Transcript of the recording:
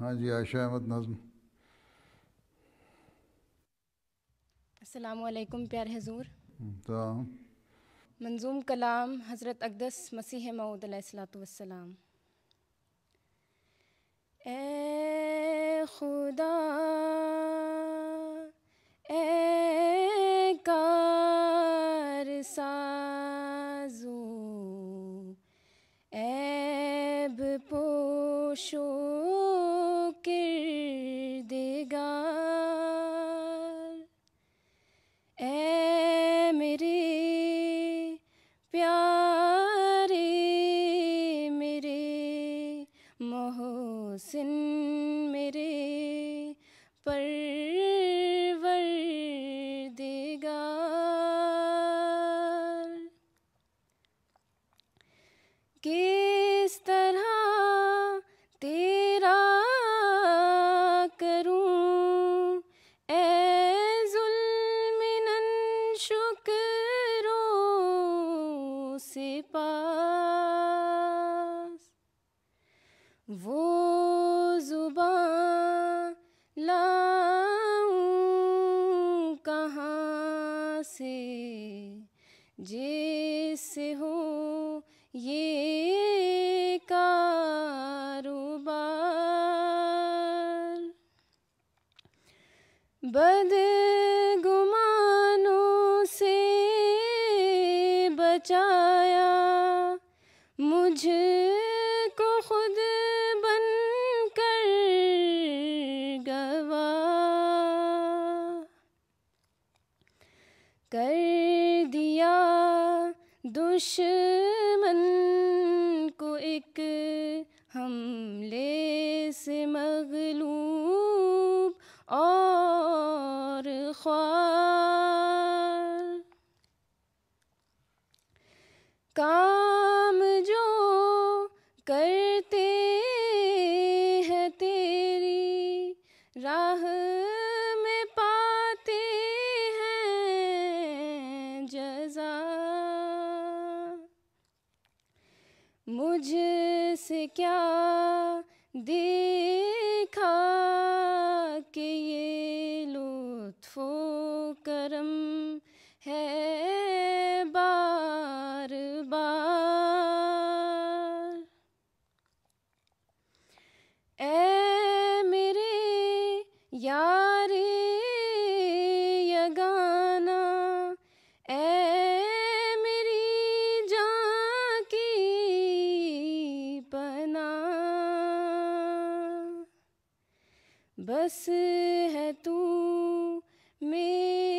ہاں جی عائشہ احمد نظم۔ السلام علیکم پیار حضور۔ منظوم کلام حضرت اقدس مسیح معود علیہ السلاۃ والسلام۔ اے خدا اے کار سازو۔ ایب پوشو کردگار۔ اے میرے پیارے میرے محسن میرے پروردگار۔ کس طرح تیرا کروں۔ اے ظلم شکر و سپاس وہ زباں لاؤں کہاں سے؟ جس سے ہو یہ بد گمانوں سے بچایا۔ مجھ کو خود بن کر گواہ کر دیا دشمن کو ایک کام جو کرتے ہیں تیری راہ میں پاتے ہیں جزا۔ مجھ سے کیا دیکھا یار یگانا اے میری جان کی پنا بس ہے تو میری